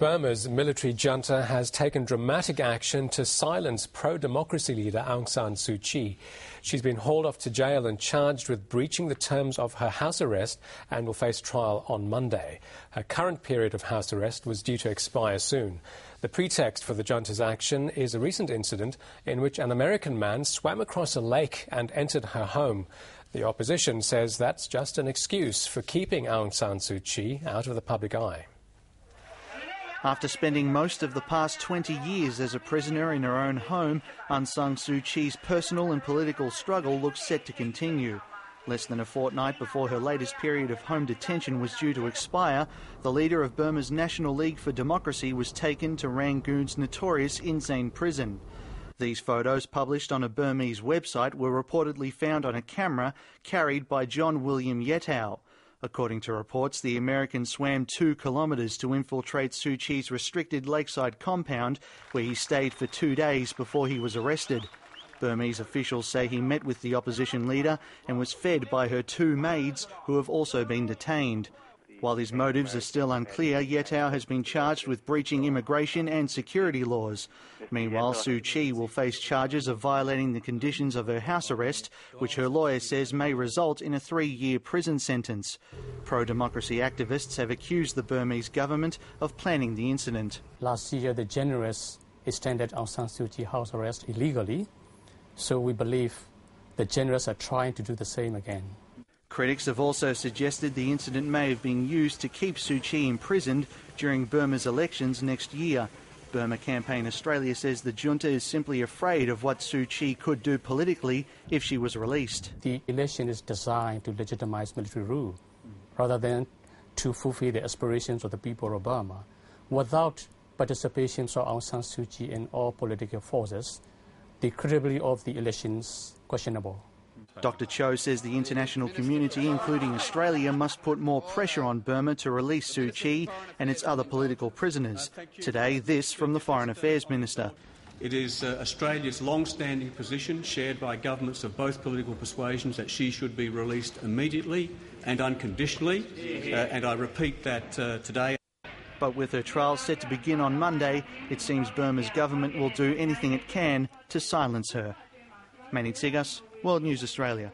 Burma's military junta has taken dramatic action to silence pro democracy leader Aung San Suu Kyi. She's been hauled off to jail and charged with breaching the terms of her house arrest and will face trial on Monday. Her current period of house arrest was due to expire soon. The pretext for the junta's action is a recent incident in which an American man swam across a lake and entered her home. The opposition says that's just an excuse for keeping Aung San Suu Kyi out of the public eye. After spending most of the past 20 years as a prisoner in her own home, Aung San Suu Kyi's personal and political struggle looks set to continue. Less than a fortnight before her latest period of home detention was due to expire, the leader of Burma's National League for Democracy was taken to Rangoon's notorious Insein prison. These photos, published on a Burmese website, were reportedly found on a camera carried by John William Yettaw. According to reports, the American swam two kilometres to infiltrate Suu Kyi's restricted lakeside compound, where he stayed for two days before he was arrested. Burmese officials say he met with the opposition leader and was fed by her two maids, who have also been detained. While his motives are still unclear, Yettaw has been charged with breaching immigration and security laws. Meanwhile, Suu Kyi will face charges of violating the conditions of her house arrest, which her lawyer says may result in a three-year prison sentence. Pro-democracy activists have accused the Burmese government of planning the incident. Last year, the generals extended Aung San Suu Kyi house arrest illegally, so we believe the generals are trying to do the same again. Critics have also suggested the incident may have been used to keep Suu Kyi imprisoned during Burma's elections next year. Burma Campaign Australia says the junta is simply afraid of what Suu Kyi could do politically if she was released. The election is designed to legitimize military rule rather than to fulfill the aspirations of the people of Burma. Without participation of Aung San Suu Kyi and all political forces, the credibility of the elections questionable. Dr. Cho says the international community, including Australia, must put more pressure on Burma to release Suu Kyi and its other political prisoners. Today, this from the Foreign Affairs Minister. It is uh, Australia's long standing position, shared by governments of both political persuasions, that she should be released immediately and unconditionally. Uh, and I repeat that uh, today. But with her trial set to begin on Monday, it seems Burma's government will do anything it can to silence her. Manny Tsigas, World News Australia.